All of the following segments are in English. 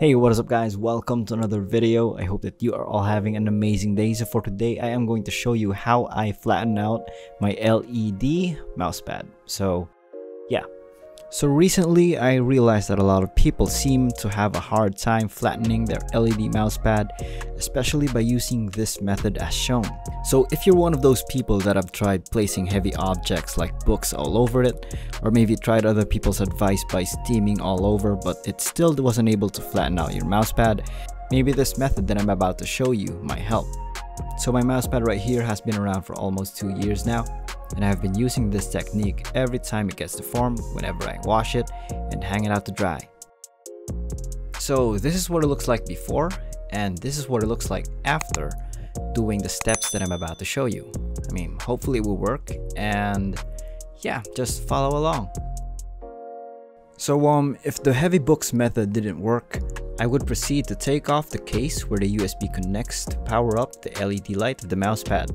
Hey, what is up guys? Welcome to another video. I hope that you are all having an amazing day. So for today, I am going to show you how I flatten out my LED mousepad. So yeah, so recently I realized that a lot of people seem to have a hard time flattening their LED mousepad, especially by using this method as shown. So if you're one of those people that have tried placing heavy objects like books all over it, or maybe tried other people's advice by steaming all over but it still wasn't able to flatten out your mousepad, maybe this method that I'm about to show you might help. So my mousepad right here has been around for almost 2 years now and I have been using this technique every time it gets deformed whenever I wash it and hang it out to dry. So this is what it looks like before and this is what it looks like after doing the steps that I'm about to show you. I mean hopefully it will work and yeah just follow along. So um if the heavy books method didn't work I would proceed to take off the case where the USB connects to power up the LED light of the mousepad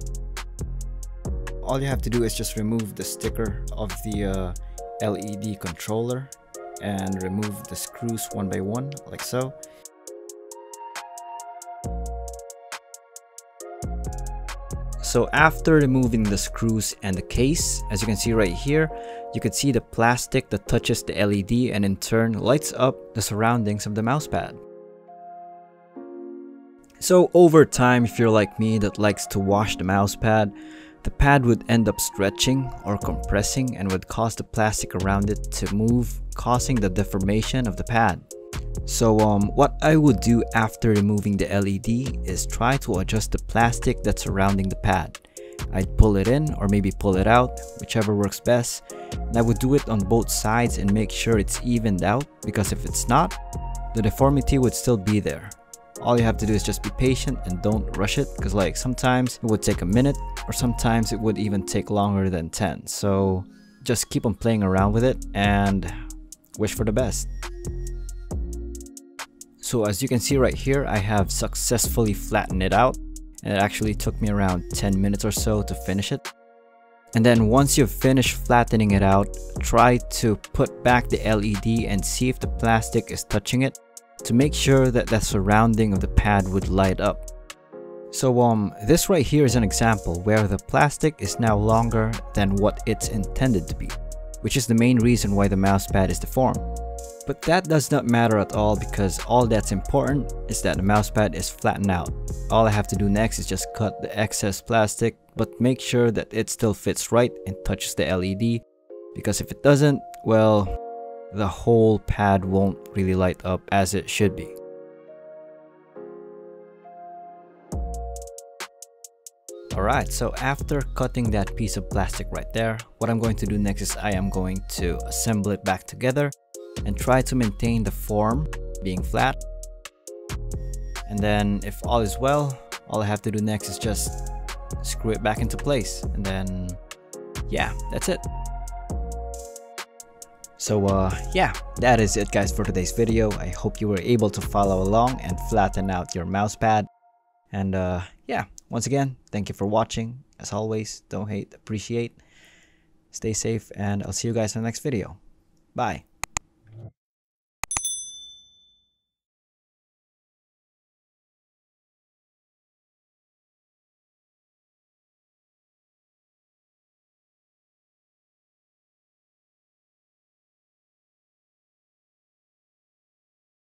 all you have to do is just remove the sticker of the uh, LED controller and remove the screws one by one like so So after removing the screws and the case, as you can see right here, you can see the plastic that touches the LED and in turn lights up the surroundings of the mousepad. So over time, if you're like me that likes to wash the mousepad, the pad would end up stretching or compressing and would cause the plastic around it to move, causing the deformation of the pad. So um, what I would do after removing the LED is try to adjust the plastic that's surrounding the pad. I'd pull it in or maybe pull it out, whichever works best. And I would do it on both sides and make sure it's evened out because if it's not, the deformity would still be there all you have to do is just be patient and don't rush it because like sometimes it would take a minute or sometimes it would even take longer than 10 so just keep on playing around with it and wish for the best. So as you can see right here I have successfully flattened it out. And it actually took me around 10 minutes or so to finish it. And then once you've finished flattening it out, try to put back the LED and see if the plastic is touching it to make sure that the surrounding of the pad would light up. So um, this right here is an example where the plastic is now longer than what it's intended to be, which is the main reason why the mouse pad is deformed. But that does not matter at all because all that's important is that the mouse pad is flattened out. All I have to do next is just cut the excess plastic but make sure that it still fits right and touches the LED because if it doesn't, well, the whole pad won't really light up as it should be. Alright, so after cutting that piece of plastic right there, what I'm going to do next is I am going to assemble it back together and try to maintain the form being flat. And then if all is well, all I have to do next is just screw it back into place and then yeah, that's it. So uh, yeah, that is it guys for today's video. I hope you were able to follow along and flatten out your mouse pad. And uh, yeah, once again, thank you for watching. As always, don't hate, appreciate. Stay safe and I'll see you guys in the next video. Bye.